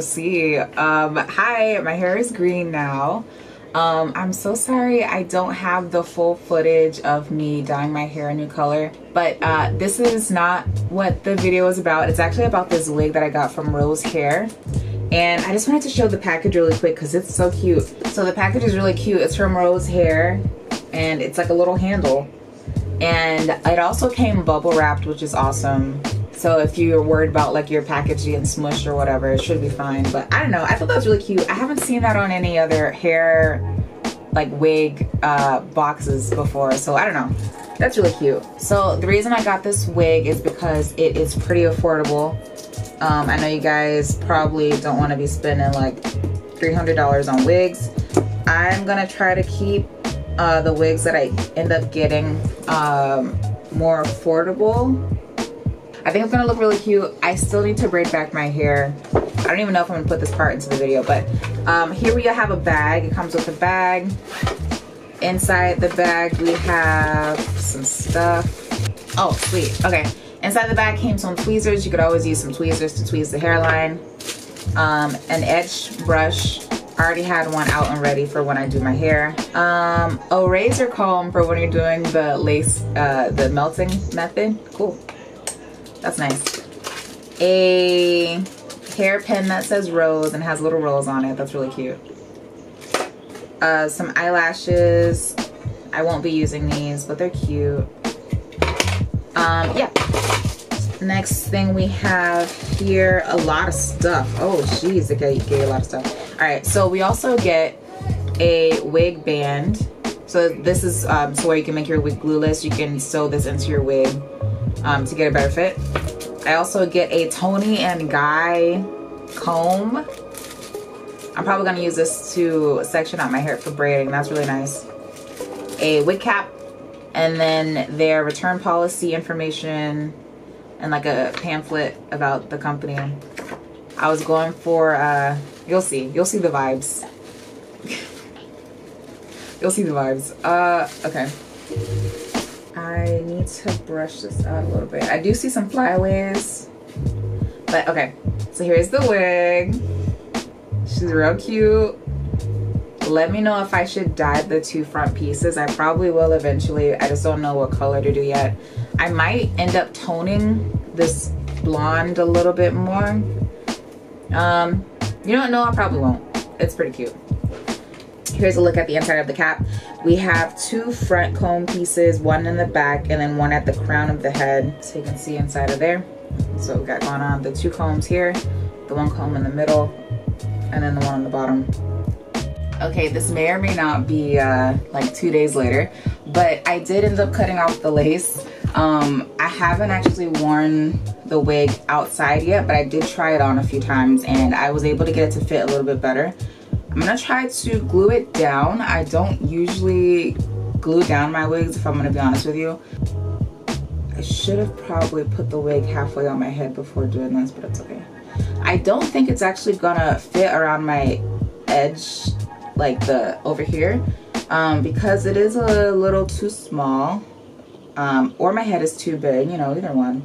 see. Um, hi, my hair is green now. Um, I'm so sorry I don't have the full footage of me dyeing my hair a new color, but uh, this is not what the video is about. It's actually about this wig that I got from Rose Hair. And I just wanted to show the package really quick because it's so cute. So the package is really cute. It's from Rose Hair and it's like a little handle. And it also came bubble wrapped, which is awesome. So if you're worried about like your package getting smushed or whatever, it should be fine. But I don't know. I thought that was really cute. I haven't seen that on any other hair like wig uh, boxes before. So I don't know. That's really cute. So the reason I got this wig is because it is pretty affordable. Um, I know you guys probably don't want to be spending like $300 on wigs. I'm gonna try to keep uh, the wigs that I end up getting um, more affordable I think it's gonna look really cute. I still need to braid back my hair. I don't even know if I'm gonna put this part into the video, but um, here we have a bag. It comes with a bag. Inside the bag, we have some stuff. Oh, sweet, okay. Inside the bag came some tweezers. You could always use some tweezers to tweeze the hairline. Um, an edge brush. I already had one out and ready for when I do my hair. Um, a razor comb for when you're doing the lace, uh, the melting method. Cool. That's nice. A hairpin that says rose and has little rolls on it. That's really cute. Uh, some eyelashes. I won't be using these, but they're cute. Um, yeah. Next thing we have here, a lot of stuff. Oh, jeez, gave, gave a lot of stuff. All right, so we also get a wig band. So this is um, so where you can make your wig glueless. You can sew this into your wig um, to get a better fit. I also get a Toni and Guy comb. I'm probably gonna use this to section out my hair for braiding. That's really nice. A wig cap and then their return policy information and like a pamphlet about the company. I was going for, uh, you'll see, you'll see the vibes. you'll see the vibes. Uh, okay. I need to brush this out a little bit. I do see some flyaways. But okay, so here's the wig. She's real cute. Let me know if I should dye the two front pieces. I probably will eventually. I just don't know what color to do yet. I might end up toning this blonde a little bit more. Um, you know what? No, I probably won't. It's pretty cute. Here's a look at the inside of the cap. We have two front comb pieces, one in the back and then one at the crown of the head. So you can see inside of there. So we got going on the two combs here, the one comb in the middle, and then the one on the bottom. Okay, this may or may not be uh, like two days later, but I did end up cutting off the lace. Um, I haven't actually worn the wig outside yet, but I did try it on a few times and I was able to get it to fit a little bit better. I'm gonna try to glue it down. I don't usually glue down my wigs if I'm gonna be honest with you. I should have probably put the wig halfway on my head before doing this, but it's okay. I don't think it's actually gonna fit around my edge, like the over here, um, because it is a little too small, um, or my head is too big, you know, either one.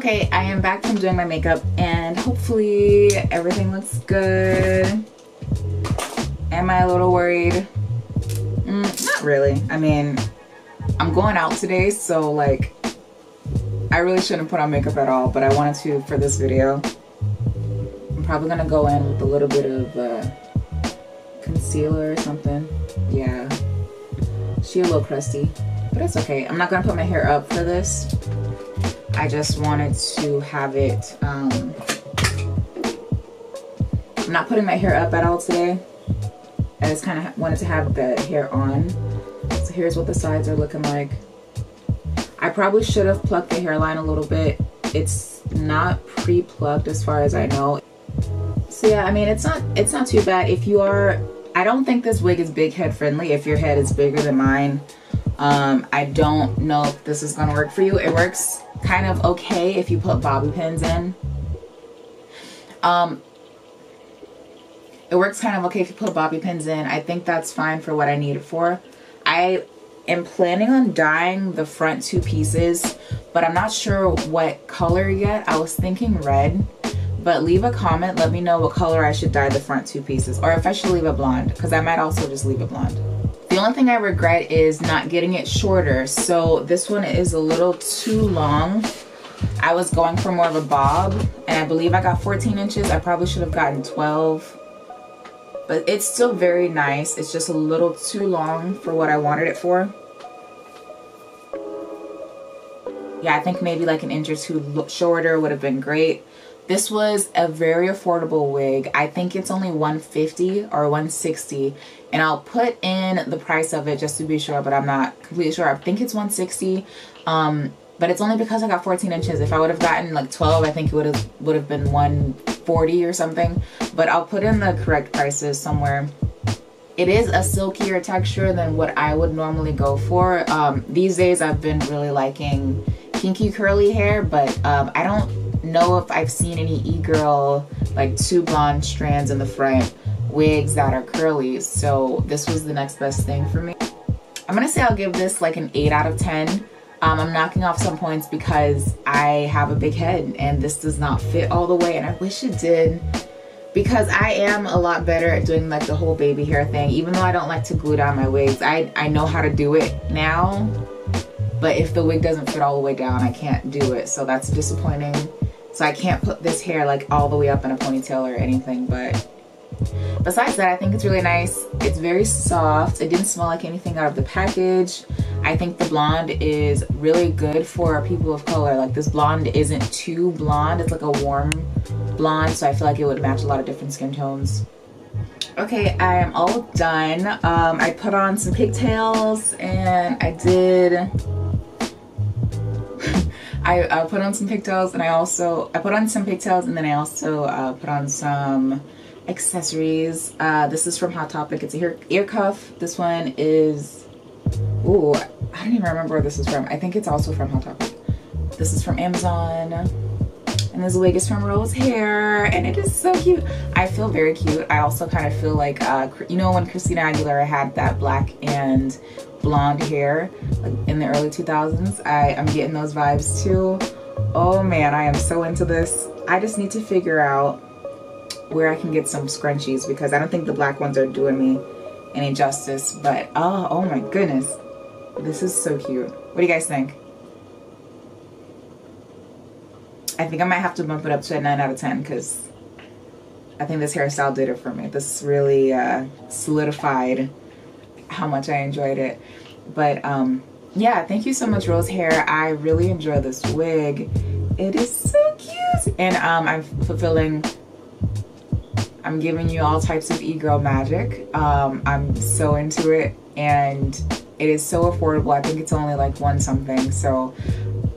Okay, I am back from doing my makeup and hopefully everything looks good. Am I a little worried? Mm, not really. I mean, I'm going out today, so like, I really shouldn't put on makeup at all, but I wanted to for this video. I'm probably gonna go in with a little bit of uh, concealer or something. Yeah, she a little crusty, but it's okay. I'm not gonna put my hair up for this. I just wanted to have it, um, I'm not putting my hair up at all today. I just kind of wanted to have the hair on. So here's what the sides are looking like. I probably should have plucked the hairline a little bit. It's not pre-plucked as far as I know. So yeah, I mean, it's not, it's not too bad. If you are, I don't think this wig is big head friendly if your head is bigger than mine. Um, I don't know if this is gonna work for you. It works kind of okay if you put bobby pins in. Um, it works kind of okay if you put bobby pins in. I think that's fine for what I need it for. I am planning on dyeing the front two pieces, but I'm not sure what color yet. I was thinking red, but leave a comment. Let me know what color I should dye the front two pieces or if I should leave it blonde because I might also just leave it blonde. The only thing I regret is not getting it shorter. So this one is a little too long. I was going for more of a bob and I believe I got 14 inches. I probably should have gotten 12 but it's still very nice. It's just a little too long for what I wanted it for. Yeah, I think maybe like an inch or two shorter would have been great. This was a very affordable wig. I think it's only 150 or 160 and I'll put in the price of it just to be sure, but I'm not completely sure. I think it's 160. Um, but it's only because I got 14 inches. If I would have gotten like 12, I think it would have would have been 140 or something. But I'll put in the correct prices somewhere. It is a silkier texture than what I would normally go for. Um, these days I've been really liking kinky curly hair, but um, I don't know if I've seen any e-girl like two blonde strands in the front wigs that are curly. So this was the next best thing for me. I'm gonna say I'll give this like an 8 out of 10. Um, I'm knocking off some points because I have a big head and this does not fit all the way and I wish it did because I am a lot better at doing like the whole baby hair thing even though I don't like to glue down my wigs I, I know how to do it now but if the wig doesn't fit all the way down I can't do it so that's disappointing so I can't put this hair like all the way up in a ponytail or anything but besides that I think it's really nice. It's very soft. It didn't smell like anything out of the package. I think the blonde is really good for people of color. Like this blonde isn't too blonde. It's like a warm blonde so I feel like it would match a lot of different skin tones. Okay I am all done. Um, I put on some pigtails and I did I, I put on some pigtails and I also I put on some pigtails and then I also uh, put on some accessories. Uh, this is from Hot Topic. It's a ear, ear cuff. This one is, ooh, I don't even remember where this is from. I think it's also from Hot Topic. This is from Amazon. And this wig is from Rose Hair. And it is so cute. I feel very cute. I also kind of feel like, uh, you know when Christina Aguilera had that black and blonde hair like in the early 2000s? I, I'm getting those vibes too. Oh man, I am so into this. I just need to figure out where I can get some scrunchies because I don't think the black ones are doing me any justice. But oh, oh my goodness. This is so cute. What do you guys think? I think I might have to bump it up to a 9 out of 10 because I think this hairstyle did it for me. This really uh, solidified how much I enjoyed it. But um, yeah, thank you so much, Rose Hair. I really enjoy this wig. It is so cute. And um, I'm fulfilling I'm giving you all types of e-girl magic. Um, I'm so into it and it is so affordable. I think it's only like one something. So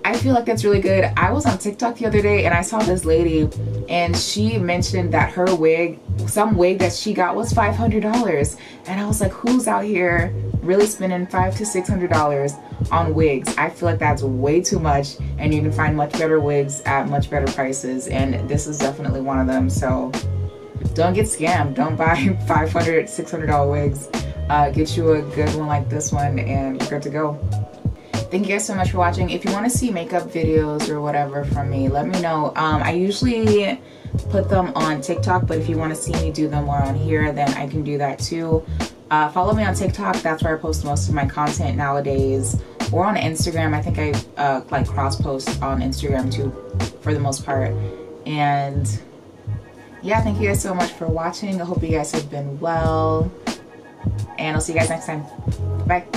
I feel like that's really good. I was on TikTok the other day and I saw this lady and she mentioned that her wig, some wig that she got was $500. And I was like, who's out here really spending five to $600 on wigs? I feel like that's way too much and you can find much better wigs at much better prices. And this is definitely one of them. So don't get scammed. Don't buy $500, $600 wigs. Uh, get you a good one like this one and you're good to go. Thank you guys so much for watching. If you want to see makeup videos or whatever from me, let me know. Um, I usually put them on TikTok, but if you want to see me do them more on here, then I can do that too. Uh, follow me on TikTok. That's where I post most of my content nowadays. or on Instagram. I think I uh, like cross post on Instagram too for the most part. And yeah, thank you guys so much for watching. I hope you guys have been well. And I'll see you guys next time. Bye.